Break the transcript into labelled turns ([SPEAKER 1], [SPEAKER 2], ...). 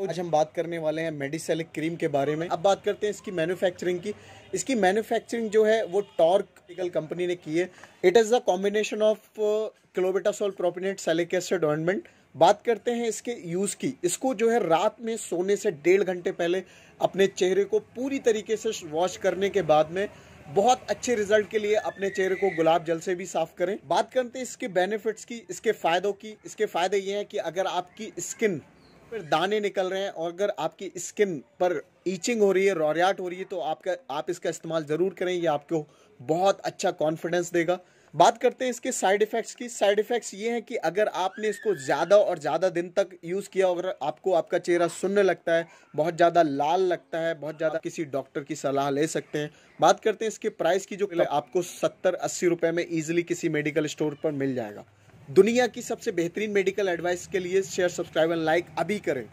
[SPEAKER 1] आज हम बात करने वाले हैं मेडिसेलिक क्रीम के बारे में। अब बात करते हैं इसकी मैन्युफैक्चरिंग की। इसकी मैन्युफैक्चरिंग जो है, वो टॉर्क कंपनी ने की है। It is the combination of clobetasol propionate salicylic acid ointment बात करते हैं इसके यूज़ की। इसको जो है, रात में सोने से डेढ़ घंटे पहले अपने चेहरे को पूरी तरीके से वॉश करने के बाद में बहुत अच्छे रिज़ल्ट के लिए अपने चेहरे को गुलाब जल से भी साफ़ करें। बात करते हैं इसके बेनिफिट्स की, इसके फ़ायदों की। इसके फ़ायदे ये हैं कि अगर आपकी स्किन पर दाने निकल रहे हैं और अगर आपकी स्किन पर ईचिंग हो रही है, रोरियाट हो रही है तो आपका, आप इसका इस्तेमाल ज़रूर करें। ये आपको बहुत अच्छा कॉन्फिडेंस देगा। बात करते हैं इसके साइड इफ़ेक्ट्स की। साइड इफ़ेक्ट्स ये हैं कि अगर आपने इसको ज़्यादा और ज़्यादा दिन तक यूज़ किया, अगर आपको आपका चेहरा सुनने लगता है, बहुत ज़्यादा लाल लगता है, बहुत ज़्यादा किसी डॉक्टर की सलाह ले सकते हैं। बात करते हैं इसके प्राइस की, जो आपको सत्तर अस्सी रुपये में ईजिली किसी मेडिकल स्टोर पर मिल जाएगा। दुनिया की सबसे बेहतरीन मेडिकल एडवाइस के लिए शेयर सब्सक्राइब एंड लाइक अभी करें।